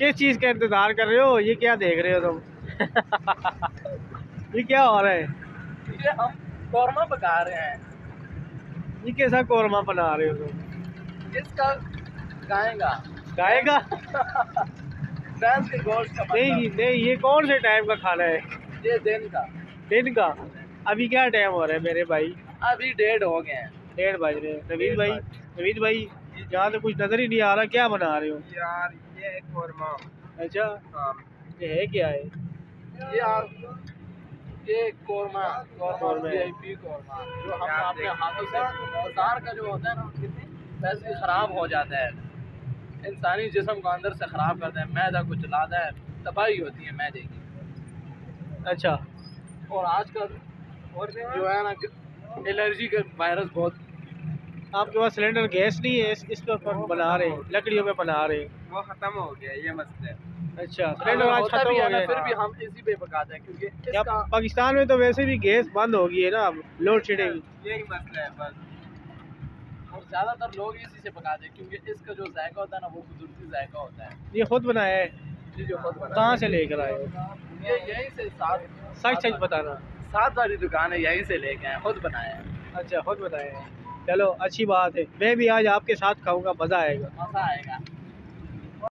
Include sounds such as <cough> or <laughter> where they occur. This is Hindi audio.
किस चीज़ का इंतज़ार कर रहे हो? ये क्या देख रहे हो तुम? <laughs> ये क्या हो रहा है? ये हम कौरमा पका रहे हैं। ये कैसा कौरमा बना रहे हो तुम? इसका गाएगा गाएगा <laughs> नहीं नहीं ये कौन से टाइम का खाना है? ये दिन का। दिन का? अभी क्या टाइम हो रहा है मेरे भाई? अभी डेढ़ हो गए हैं। डेढ़ बज रहे हैं। नवीद भाई। नवीद भाई यहाँ तो कुछ नज़र ही नहीं आ रहा क्या बना रहे हो? यार ये कौरमा अच्छा। हाँ। ये है क्या है ये आप ये कौरमा। कौरमा कौरमा है। कौरमा। जो हम अपने हाथों से बाज़ार का जो होता है ना ही खराब हो जाता है। इंसानी जिसम को अंदर से खराब करता है। मैदा को जलाता है। तबाही होती है मैदे की। अच्छा। और आजकल और जो है ना एलर्जी का वायरस बहुत आपके पास सिलेंडर गैस नहीं है इस, इस पर बना रहे हैं लकड़ियों पे बना रहे हैं। वो खत्म हो गया ये मसला अच्छा सिलेंडर आज खत्म हो गया। फिर भी हम इसी पे पकाते हैं क्योंकि पाकिस्तान में तो वैसे भी गैस बंद हो गई है ना अब लोड शेडिंग यही मसला है बस। और ज़्यादातर लोग इसी से पकाते हैं क्योंकि इसका जो जायका होता है ना वो कुदरती जायका होता है। ये खुद बनाया है। जी जो खुद बना कहाँ से लेकर आए हो? ये यहीं से सात सच सच बताना। सात वाली दुकान है यहीं से लेके आए खुद बनाए हैं। अच्छा खुद बताया है। चलो अच्छी बात है। मैं भी आज आपके साथ खाऊँगा मज़ा आएगा। मज़ा आएगा।